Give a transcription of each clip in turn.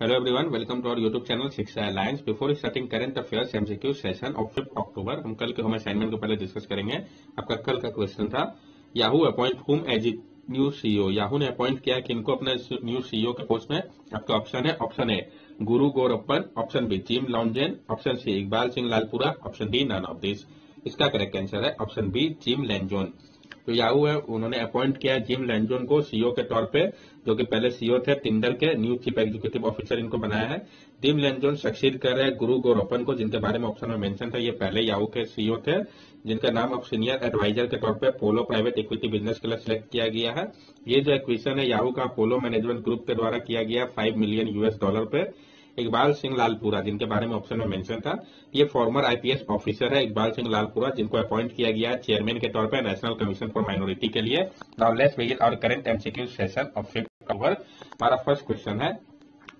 Hello everyone welcome to our YouTube channel Shiksha alliance before starting current affairs MCQ session of fifth October हम कल के हम assignment को पहले discuss करेंगे आपका कल का क्वेश्चन था Yahoo appoint whom as new CEO Yahoo ने अपॉइंट किया कि इनको अपने न्यू सीईओ e के पोस्ट में आपका ऑप्शन है option A Guru Gowrappan option B Jim Lanzone option C Iqbal Singh Lalpura option D none of this इसका करेक्ट आंसर है ऑप्शन बी जिम लेंजोन जो तो याहू है उन्होंने अपॉइंट किया जिम लैंडोन को सीईओ e के तौर पे जो कि पहले सीईओ e थे टिंडर के न्यू चीफ एग्जीक्यूटिव ऑफिसर इनको बनाया है जिम लैंडोन सक्सीड कर रहे हैं गुरु गोरोपन को जिनके बारे में ऑप्शन में मेंशन था ये पहले याहू के सीईओ e थे जिनका नाम अब सीनियर एडवाइजर के तौर पर पोलो प्राइवेट इक्विटी बिजनेस के लिए सिलेक्ट किया गया है ये जो एक्विशन है याहू का पोलो मैनेजमेंट ग्रुप के द्वारा किया गया फाइव मिलियन यूएस डॉलर पे इकबाल सिंह लालपुरा जिनके बारे में ऑप्शन में मेंशन था ये फॉर्मर आईपीएस ऑफिसर है इकबाल सिंह लालपुरा जिनको अपॉइंट किया गया चेयरमैन के तौर पर नेशनल कमीशन फॉर माइनॉरिटी के लिए और let's begin current MCQ session option cover हमारा फर्स्ट क्वेश्चन है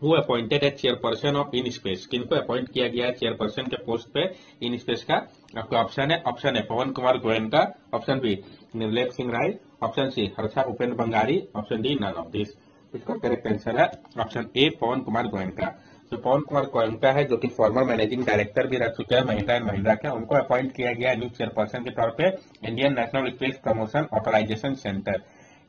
वो अपॉइंटेड है चेयरपर्सन ऑफ इन स्पेस किनको अपॉइंट किया गया है चेयरपर्सन के पोस्ट पे इन स्पेस का आपका ऑप्शन है ऑप्शन है पवन कुमार गोयन का option B Nirlep Singh Rai option C Harsha Upendra Bangari option D none of this इसका करेक्ट आंसर है option A Pawan Kumar Goyan का सुपौल कुमार कोयंका है जो कि फॉर्मर मैनेजिंग डायरेक्टर भी रह चुके हैं महिला एंड महिंद्रा के उनको अपॉइंट किया गया न्यू चेयरपर्सन के तौर पे Indian National Space Promotion Authorization Centre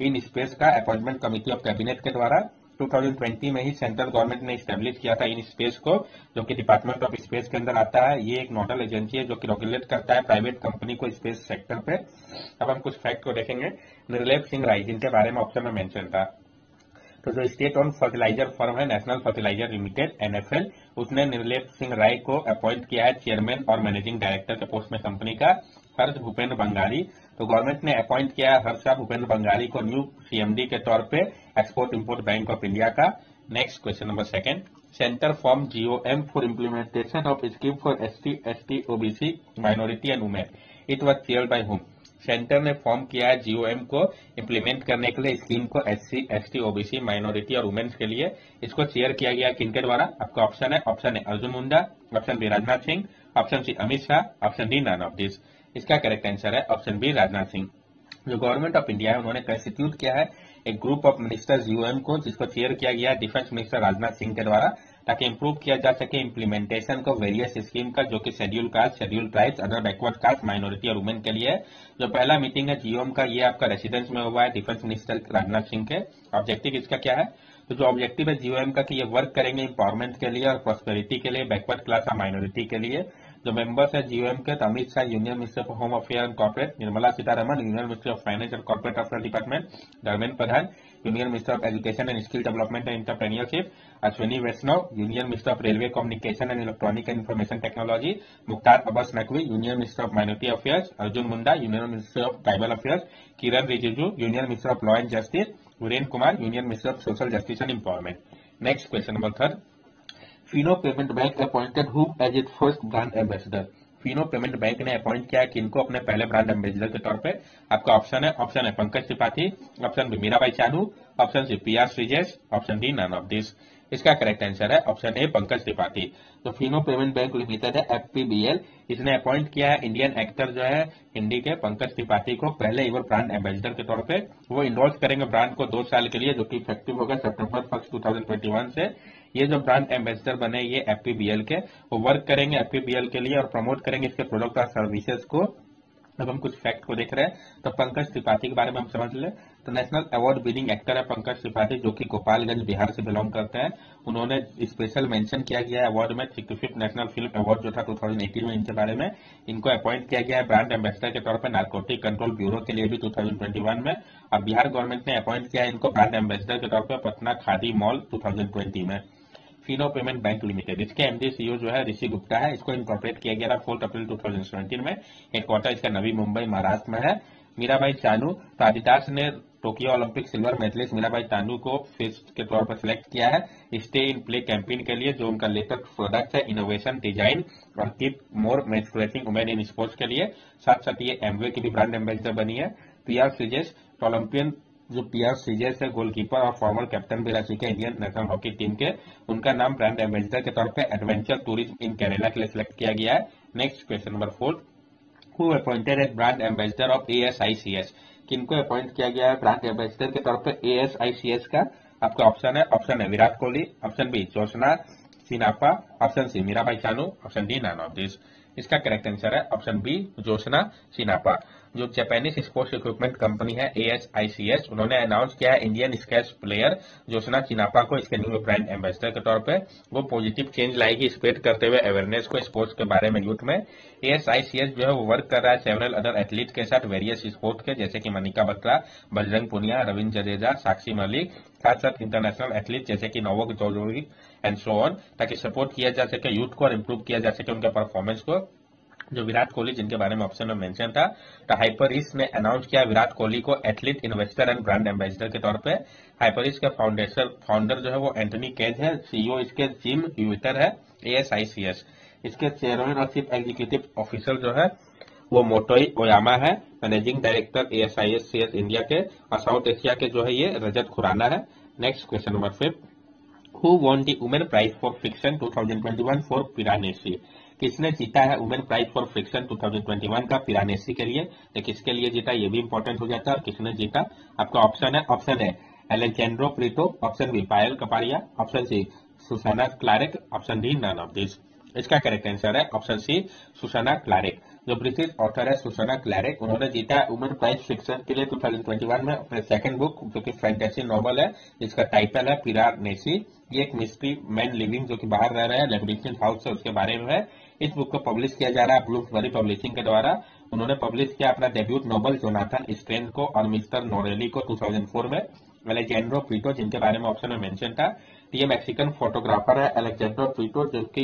in space का अपॉइंटमेंट कमिटी ऑफ कैबिनेट के द्वारा 2020 में ही सेंट्रल गवर्नमेंट ने स्टेब्लिश किया था इन स्पेस को जो कि डिपार्टमेंट ऑफ स्पेस के अंदर आता है ये एक नोडल एजेंसी है जो कि रेगुलेट करता है प्राइवेट कंपनी को स्पेस सेक्टर पे अब हम कुछ फैक्ट को देखेंगे निर्लेप सिंह राय जिनके बारे में ऑप्शन में मेंशन था तो जो स्टेट ऑन फर्टिलाइजर फर्म है नेशनल फर्टिलाइजर लिमिटेड एनएफएल उसने निर्लेप सिंह राय को अपॉइंट किया है चेयरमैन और मैनेजिंग डायरेक्टर के पोस्ट में कंपनी का हर्ष भूपेन्द्र बंगाली तो गवर्नमेंट ने अपॉइंट किया है हर्षा भूपेन्द्र बंगाली को न्यू सीएमडी के तौर पे Export Import Bank of India का next question number second centre form GoM for implementation of scheme for S T S T OBC minority and women it was chair by home centre ने form किया है GoM को implement करने के लिए scheme को S C S T OBC minority और women's के लिए इसको चेयर किया गया किनके द्वारा आपका ऑप्शन है ऑप्शन है Arjun Munda option B Rajnath Singh option C Amit Shah option D none of this इसका करेक्ट आंसर है ऑप्शन बी राजनाथ सिंह जो गवर्नमेंट ऑफ इंडिया है उन्होंने कंस्टिट्यूट किया है एक ग्रुप ऑफ मिनिस्टर्स यूएम को जिसको चेयर किया गया डिफेंस मिनिस्टर राजनाथ सिंह के द्वारा ताकि इम्प्रूव किया जा सके इम्प्लीमेंटेशन को वेरियस स्कीम का जो कि schedule caste schedule tribes other backward caste minority और वुमेन के लिए जो पहला मीटिंग है जीओम का ये आपका रेसिडेंस में हुआ है डिफेंस मिनिस्टर राजनाथ सिंह के ऑब्जेक्टिव इसका क्या है तो जो ऑब्जेक्टिव है जीओएम का कि ये वर्क करेंगे इम्पावरमेंट के लिए और प्रोस्पेरिटी के लिए बैकवर्ड क्लास और माइनॉरिटी के लिए जो मेंबर्स है जीओएम के Amit Shah union minister of home affair and corporate Nirmala Sitharaman union minister of finance and corporate affair department Dharmendra Pradhan Union Minister of Education and Skill Development and Entrepreneurship, Ashwini Vaishnaw, Union Minister of Railway Communication and Electronic and Information Technology, Mukhtar Abbas Naqvi, Union Minister of Minority Affairs, Arjun Munda, Union Minister of Tribal Affairs, Kiran Rijiju, Union Minister of Law and Justice, Viren Kumar, Union Minister of Social Justice and Empowerment. Next question number 3. Fino Payment Bank appointed who as its first brand ambassador? Fino payment bank ने appoint किया है इनको अपने पहले brand ambassador के तौर पे आपका ऑप्शन है ऑप्शन है Pankaj Tripathi option B Mirabai Chanu option C P R Sreejesh option D none of this इसका करेक्ट आंसर है ऑप्शन ए पंकज त्रिपाठी तो फिनो पेमेंट बैंक लिमिटेड है एफपीबीएल इसने अपॉइंट किया है इंडियन एक्टर जो है हिंदी के पंकज त्रिपाठी को पहले इवर ब्रांड एम्बेसडर के तौर पे वो इनरोल करेंगे ब्रांड को दो साल के लिए जो कि इफेक्टिव होगा सेप्टेम्बर फर्स्ट 2021 से ये जो ब्रांड एम्बेसडर बने ये एफपीबीएल के वो वर्क करेंगे एफपीबीएल के लिए और प्रमोट करेंगे इसके प्रोडक्ट और सर्विसेज को अब हम कुछ फैक्ट को देख रहे हैं तो पंकज त्रिपाठी के बारे में हम समझ ले तो नेशनल अवार्ड विनिंग एक्टर है पंकज त्रिपाठी जो कि गोपालगंज बिहार से बिलोंग करते हैं उन्होंने स्पेशल मेंशन किया गया है अवार्ड में फिफ्थ नेशनल फिल्म अवार्ड जो था 2018 में इनके बारे में इनको अपॉइंट किया गया है ब्रांड एम्बेसडर के तौर पर नार्कोटिक कंट्रोल ब्यूरो के लिए भी टू में और बिहार गवर्नमेंट ने अपॉइंट किया है इनको ब्रांड एम्बेसडर के तौर पर पटना खादी मॉल टू में फिनो पेमेंट बैंक लिमिटेड इसके एमडी सीईओ e जो है ऋषि गुप्ता है इसको इनकॉर्पोरेट किया गया था fourth April two thousand seventeen में हेडक्वार्टर इसका नवी मुंबई महाराष्ट्र में है मीराबाई चानू तादिदास ने Tokyo Olympic silver medalist Mirabai Chanu को फिस्ट के तौर पर सिलेक्ट किया है स्टे इन प्ले कैंपेन के लिए जो उनका लेटेस्ट प्रोडक्ट है इनोवेशन डिजाइन और किप मोर मेस्कुलेटिंग वुमेन इन स्पोर्ट्स के लिए साथ साथ ये एमवे की भी ब्रांड एम्बेसडर बनी है प्रिया सृजेश ओलंपियन जो पियर्स सीजेस है गोलकीपर और फॉर्मर कैप्टन भी रह चुके हैं इंडियन नेशनल हॉकी टीम के उनका नाम ब्रांड एम्बेसडर के तौर पर एडवेंचर टूरिज्म इन केरला के लिए सिलेक्ट किया गया है next question number four who appointed as brand ambassador of A S I C S किनको अपॉइंट किया गया है ब्रांड एम्बेसडर के तौर पर ए एस आई सी एस का आपका ऑप्शन है ऑप्शन है Virat Kohli option B Joshna Chinappa option C Mirabai Chanu option D none of this इसका करेक्ट आंसर है ऑप्शन बी जोशना सिनापा जो जापानीज स्पोर्ट्स इक्विपमेंट कंपनी है ए उन्होंने अनाउंस किया है Indian squash player Joshna Chinappa को इसके न्यू ब्रांड एम्बेसडर के तौर पर वो पॉजिटिव चेंज लाएगी स्प्रेड करते हुए अवेयरनेस को स्पोर्ट्स के बारे में यूथ में ए जो है वो वर्क कर रहा है सेवरल अदर एथलीट के साथ वेरियस स्पोर्ट के जैसे कि मनिका बत्रा बजरंग पुनिया रविंद जडेजा साक्षी मलिक साथ साथ इंटरनेशनल एथलीट जैसे कि नोवक जोजोरी एंड सोन ताकि सपोर्ट किया जा सके यूथ को और इम्प्रूव किया जा सके उनके परफॉर्मेंस को जो विराट कोहली जिनके बारे में ऑप्शन में मेंशन था तो हाइपरिस ने अनाउंस किया विराट कोहली को athlete investor and brand ambassador के तौर पे हाइपरिस का फाउंडेशन फाउंडर जो है वो एंटनी केज है सीईओ e इसके जिम यूटर है एएसआईसीएस इसके चेयरमैन और चीफ एग्जीक्यूटिव ऑफिसर जो है वो मोटोई ओयामा है managing director A S I S C S India के और साउथ एशिया के जो है ये रजत खुराना है next question number fifth who won the women prize for fiction 2021 for Piranesi किसने जीता है वुमेन प्राइज फॉर फ्रिक्शन 2021 का पिरानेसी के लिए तो किसके लिए जीता ये भी इम्पोर्टेंट हो जाता है और किसने जीता आपका ऑप्शन है ऑप्शन है Alejandro Prieto option B Payal Kapadia option C Susanna Clarke option D none of this इसका करेक्ट आंसर है ऑप्शन सी सुसाना क्लारिक जो ब्रिटिश ऑथर है सुसाना क्लैरिक उन्होंने जीता है वुमेन प्राइज फिक्शन के लिए 2021 में अपने सेकंड बुक जो कि फ्रेंटेसी नॉवल है इसका टाइटल है पिरा नेसी ये एक मिस्ट्री मैन लिविंग जो कि बाहर रह रहा है लेबरिंगटन हाउस है उसके बारे में है इस बुक को पब्लिश किया जा रहा है ब्लूसबरी पब्लिशिंग के द्वारा उन्होंने पब्लिश किया अपना डेब्यूट नोबल जोनाथन स्ट्रेन को और मिस्टर नोरेली को 2004 में एलेक्जेंड्रो पीटो जिनके बारे में ऑप्शन में मेंशन था ये मैक्सिकन फोटोग्राफर है एलेक्जेंड्रो पीटो जिसके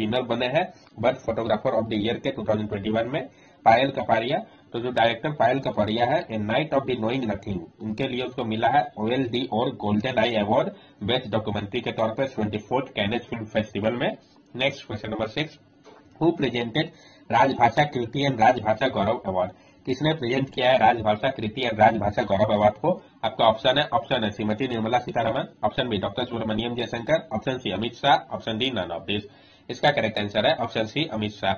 विनर बने हैं bird photographer of the year के 2021 में पायल कपारिया तो जो डायरेक्टर पायल कपारिया है a night of the knowing nothing इनके लिए उसको मिला है ओएल डी और golden eye award best documentary के तौर पर ट्वेंटी फोर्थ फिल्म फेस्टिवल में next question number six who presented Rajbhasha Kriti and राजभाषा गौरव अवार्ड किसने प्रेजेंट किया है राजभाषा कृति एंड राजभाषा गौरव अवार्ड को आपका ऑप्शन है ऑप्शन है Shrimati Nirmala Sitharaman option B doctor Subrahmanyam Jaishankar option C Amit Shah option D none of this इसका करेक्ट आंसर है ऑप्शन सी अमित शाह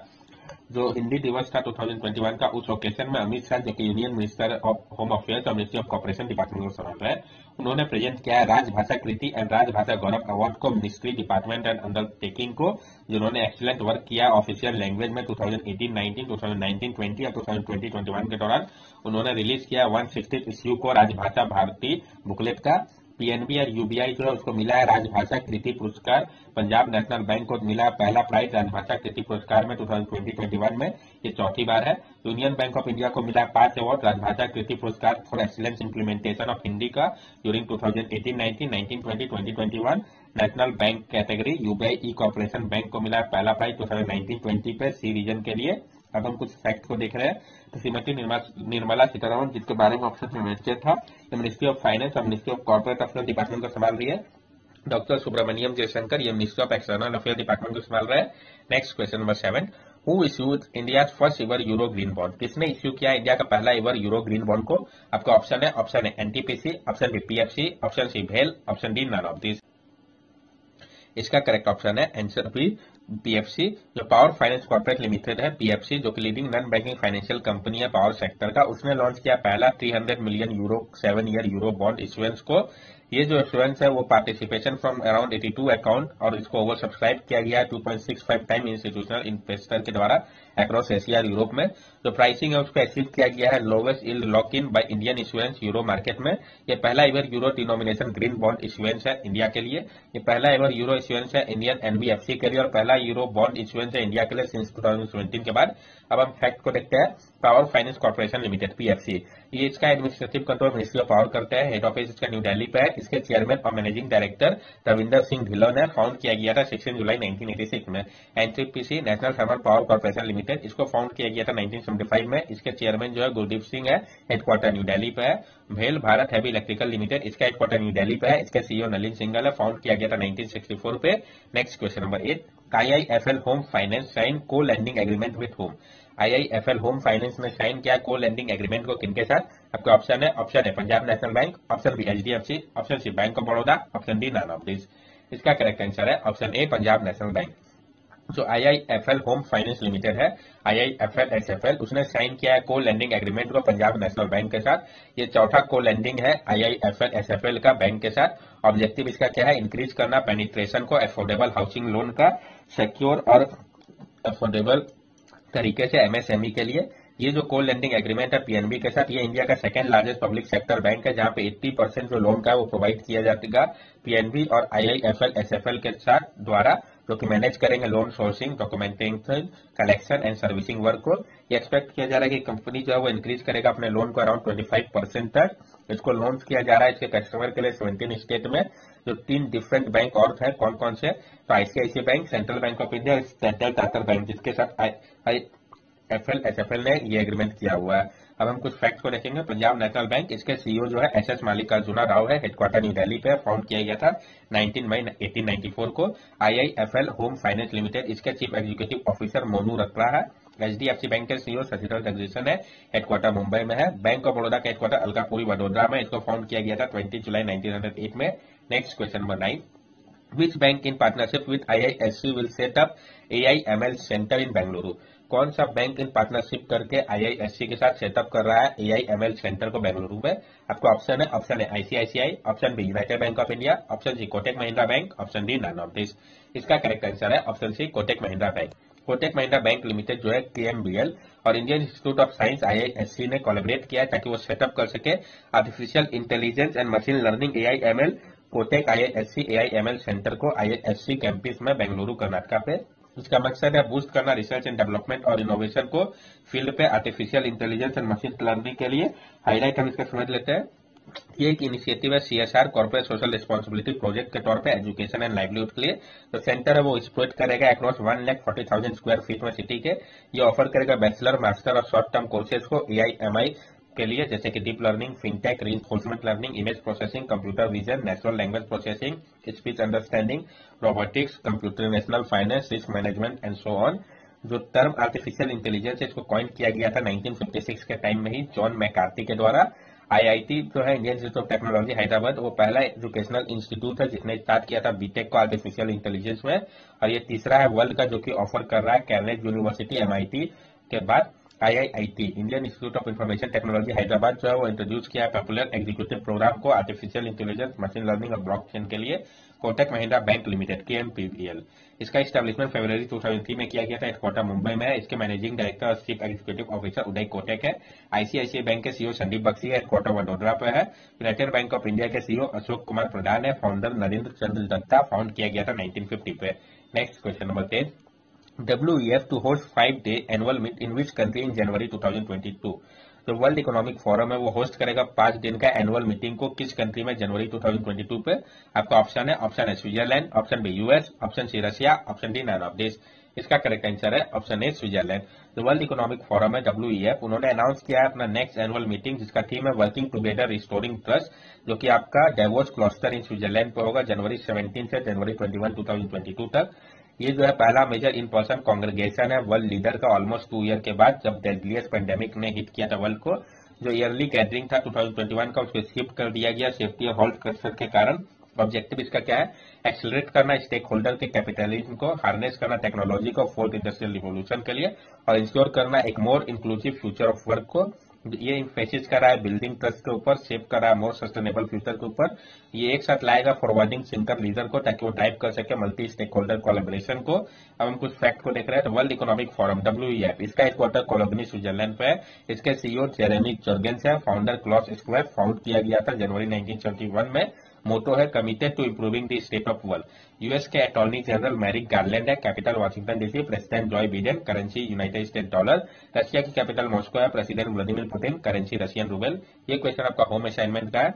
जो हिंदी दिवस था 2021 का उस ओकेशन में अमित शाह जो कि union minister of home affairs और मिनिस्ट्री ऑफ कॉपरेशन डिपार्टमेंट का सदस्य है उन्होंने प्रेजेंट किया है राजभाषा कृति एंड राजभाषा गौरव अवार्ड को मिनिस्ट्री डिपार्टमेंट एंड अंडरटेकिंग को जिन्होंने एक्सीलेंट वर्क किया ऑफिशियल लैंग्वेज में 2018-19, 2019-20 और 2020-21 के दौरान उन्होंने रिलीज किया वन सिक्सटी इश्यू को राजभाषा भारती बुकलेट का पीएनबी और यूबीआई जो है उसको मिला है राजभाषा कृति पुरस्कार पंजाब नेशनल बैंक को मिला है पहला प्राइज राजभाषा कृति पुरस्कार में टू थाउजेंड में ये चौथी बार है यूनियन बैंक ऑफ इंडिया को मिला है पांच award Rajbhasha Kirti Puraskar for excellence implementation of Hindi का during two thousand eighteen nineteen nineteen twenty twenty twenty one national bank category UBI ई कॉपोरेशन बैंक को मिला पहला prize two thousand nineteen twenty पे C reason के लिए अब हम कुछ फैक्ट को देख रहे हैं तो श्रीमती निर्मला सीतारामन जिसके बारे में ऑप्शन में मेंशन था तो मिनिस्ट्री ऑफ फाइनेंस और ministry of corporate affair department को संभाल रही है डॉक्टर सुब्रमण्यम जयशंकर ये ministry of external affair department को संभाल रहे हैं next question number seven who issues India first ever euro green bond किसने इश्यू किया इंडिया का पहला इवर यूरो ग्रीन बॉन्ड को आपका ऑप्शन है ऑप्शन है NTPC option B PFC option C भेल option D none of this इसका करेक्ट ऑप्शन है आंसर बी पीएफसी जो पावर फाइनेंस कॉर्पोरेट लिमिटेड है पीएफसी जो कि leading non banking financial company है पावर सेक्टर का उसने लॉन्च किया पहला 300 million euro seven year euro bond issuance को ये जो इश्योरेंस है वो पार्टिसिपेशन फ्रॉम अराउंड 82 अकाउंट और इसको ओवर सब्सक्राइब किया गया है फाइव टाइम इंस्टीट्यूशनल इन्वेस्टर के द्वारा अक्रॉस एशिया और यूरोप में जो तो प्राइसिंग है उसको अचीव किया गया है lowest yield lock in by Indian issuance euro market में ये पहला ever euro denomination green bond issuance है इंडिया के लिए ये पहला एवर यूरो इश्योरेंस है इंडियन एनबीएफसी के लिए और पहला यूरो बॉन्ड इश्यूएंस है इंडिया के लिए सिंस टू के बाद अब हम फैक्ट को देखते हैं power finance corporation limited PFC ये इसका administrative control ministry of power करता है हेड ऑफिस इसका न्यू दिल्ली पे है इसके चेयरमैन और मैनेजिंग डायरेक्टर रविंदर सिंह ढिल्लो ने फाउंड किया गया था सिक्सटीन जुलाई सिक्स में NCPC national thermal power corporation limited इसको फाउंड किया गया था फाइव में इसके चेयरमैन जो है गुरदीप सिंह है हेडक्वार्टर न्यू दिल्ली पे है भेल भारत हैवी इलेक्ट्रिकल लिमिटेड इसका हेडक्वार्टर न्यू दिल्ली पे है इसके सीईओ नलिन सिंगल है फाउंड किया गया था फोर पे next question number eight IIFL home finance sign co lending agreement with home IIFL home finance में साइन किया को लैंडिंग एग्रीमेंट को किनके साथ आपके ऑप्शन है ऑप्शन है Punjab national bank option B HDFC option C bank of Baroda option D none of this इसका correct answer है option A Punjab national bank जो I I F L home finance limited है I I F L S F L उसने sign किया है को lending agreement को Punjab national bank के साथ ये चौथा को लैंडिंग है I I F L S F L का बैंक के साथ ऑब्जेक्टिव इसका क्या है इंक्रीज करना पेनिट्रेशन को एफोर्डेबल हाउसिंग लोन का सिक्योर और अफोर्डेबल तरीके से एमएसएमई e के लिए ये जो कोल लेंडिंग एग्रीमेंट है पीएनबी के साथ ये इंडिया का second largest public sector bank है जहां पे 80 परसेंट जो लोन का है वो प्रोवाइड किया जाएगा पीएनबी और आईआईएफएल एसएफएल के साथ द्वारा जो कि मैनेज करेंगे loan sourcing documentation collection and servicing work को एक्सपेक्ट किया जा रहा है कि कंपनी जो है वो इंक्रीज करेगा अपने लोन को अराउंड 25 परसेंट तक इसको लॉन्च किया जा रहा है इसके कस्टमर के लिए सेवेंटीन स्टेट में जो तीन डिफरेंट बैंक और है कौन कौन से तो ICICI bank central bank of India central tartar bank जिसके साथ F L S F L ने ये एग्रीमेंट किया हुआ है अब हम कुछ फैक्ट्स को देखेंगे पंजाब नेशनल बैंक इसके सीईओ e जो है एस एस मालिकार्जुना राव है हेडक्वार्टर न्यू दिल्ली पे फाउंड किया गया था 19 मई 1894 को आईआईएफएल होम फाइनेंस लिमिटेड इसके chief executive officer Monu Rakhra है एचडीएफसी बैंक के सीईओ शशिधर जगदीशन है हेडक्वार्टर मुंबई में है बैंक ऑफ बड़ौदा का हेडक्वार्टर अलकापुरी वडोदरा में इसको फाउंड किया गया था ट्वेंटी जुलाई नाइनटीन में next question number nine which bank in partnership with IISc will set up AIML center in Bangalore? कौन सा बैंक इन पार्टनरशिप करके आईआईएससी के साथ सेटअप कर रहा है एआईएमएल सेंटर को बेंगलुरु में आपको ऑप्शन है ऑप्शन है ICICI option B United Bank of India option C Kotak Mahindra bank option D none of इसका करेक्ट आंसर है option C Kotak Mahindra bank Kotak Mahindra bank limited जो है KMBL और Indian Institute of Science IISc ने collaborate किया है ताकि वो सेटअप कर सके artificial intelligence and machine learning AIML Kotak IISc AIML centre को आईआईएससी कैंपस में बेंगलुरु कर्नाटका पे इसका मकसद है बूस्ट करना रिसर्च एंड डेवलपमेंट और इनोवेशन को फील्ड पे artificial intelligence and machine learning के लिए हाईलाइट हम इसका समझ लेते हैं ये एक इनिशिएटिव है C S R corporate social responsibility project के तौर पे एजुकेशन एंड लाइवलीहुड के लिए तो सेंटर है वो स्प्रेड करेगा across one lakh forty thousand square feet में सिटी के ये ऑफर करेगा बैचलर मास्टर और शॉर्ट टर्म कोर्सेज को ए आई एम आई के लिए जैसे कि deep learning fintech reinforcement learning image processing computer vision natural language processing speech understanding robotics computational finance risk management and so on जो term artificial intelligence है इसको coin किया गया था 1956 के टाइम में ही जॉन मैकार्टी के द्वारा आईआईटी जो है Indian institute of technology Hyderabad वो पहला एजुकेशनल इंस्टीट्यूट है जिसने स्टार्ट किया था बीटेक को आर्टिफिशियल इंटेलिजेंस में और ये तीसरा है वर्ल्ड का जो कि ऑफर कर रहा है कैनेज यूनिवर्सिटी एमआईटी के बाद I Indian institute of information technology Hyderabad जो है वो इंट्रोड्यूस किया है पॉपुलर एग्जीक्यूटिव प्रोग्राम को आर्टिफिशियल इंटेलिजेंस मशीन लर्निंग और ब्लॉकचेन के लिए कोटक महिंद्रा बैंक लिमिटेड के एमपीबीएल इसका टू फरवरी 2003 में किया गया था हेडक्वार्टर मुंबई में इसके मैनेजिंग डायरेक्टर और chief executive officer Uday Kotak है आईसीआईसीआई बैंक के सीओ संदीप बक्सी है हेडक्वार्टर वडोदरा पर है यूनाइटेड बैंक ऑफ इंडिया के सीओ अशोक कुमार प्रधान है फाउंडर नरेंद्र चंद्र दत्ता फाउंड किया गया था नाइनटीन पे next question number ten WEF to host five day annual meet in which country in January 2022 जो वर्ल्ड इकोनॉमिक फोरम है वो होस्ट करेगा पांच दिन का एनुअल मीटिंग को किस कंट्री में जनवरी 2022 पे आपका ऑप्शन है ऑप्शन है Switzerland option B US option C Russia option D none of देश इसका करेक्ट आंसर है ऑप्शन ए स्विट्जरलैंड जो वर्ल्ड इकोनॉमिक फोरम है डब्ल्यू e उन्होंने अनाउंस किया है अपना नेक्स्ट एनुअल मीटिंग जिसका थीम है वर्किंग टुगेदर रिस्टोरिंग ट्रस्ट जो कि आपका डेवोस क्लस्टर इन स्विट्जरलैंड पर होगा जनवरी 17 से जनवरी 21 2022 तक ये जो है पहला मेजर इन पर्सन कांग्रेगेशन है वर्ल्ड लीडर का ऑलमोस्ट टू ईयर के बाद जब डेडलियस पेंडेमिक ने हिट किया था वर्ल्ड को जो ईयरली गैदरिंग था 2021 का उसको शिफ्ट कर दिया गया सेफ्टी और होल्ड कल्चर के कारण ऑब्जेक्टिव इसका क्या है एक्सलरेट करना स्टेक होल्डर के कैपिटलिज्म को हार्नेस करना टेक्नोलॉजी को फोर्थ इंडस्ट्रियल रिवोल्यूशन के लिए और इंश्योर करना एक more inclusive future of work को ये फेसिस कर रहा है बिल्डिंग ट्रस्ट के ऊपर सेव कर रहा है मोर सस्टेनेबल फ्यूचर के ऊपर ये एक साथ लाएगा फॉरवर्डिंग सिंकर लीजर को ताकि वो टाइप कर सके मल्टी स्टेक होल्डर कोलेबोरेशन को अब हम कुछ फैक्ट को देख रहे हैं तो वर्ल्ड इकोनॉमिक फोरम डब्ल्यू इसका हेडक्वार्टर कोलोबनी स्विटरलैंड पे है इसके सीईओ जेरेमिक जर्गेंस है फाउंडर क्लॉस स्क्वायर फाउंड किया गया था जनवरी नाइनटीन में मोटो है committed to improving the state of world US के अटॉर्नी जनरल मैरिक गार्लैंड है capital Washington DC president Joe Biden currency united state dollar Russia की कैपिटल मॉस्को है president Vladimir Putin currency Russian rouble ये question आपका home assignment का है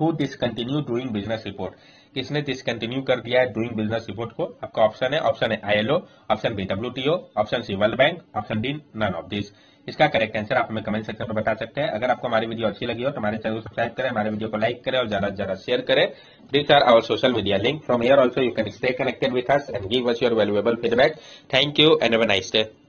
who discontinue doing business report किसने discontinue कर दिया है डूइंग बिजनेस रिपोर्ट को आपका ऑप्शन है ऑप्शन है ILO option B W option C world bank option D none of this इसका करेक्ट आंसर आप हमें कमेंट सेक्शन में बता सकते हैं अगर आपको हमारी वीडियो अच्छी लगी हो तो हमारे चैनल को सब्सक्राइब करें हमारे वीडियो को लाइक करें और ज्यादा से ज्यादा शेयर करें this are our social media link from here also you can stay connected with us and give us your valuable feedback thank you and have nice day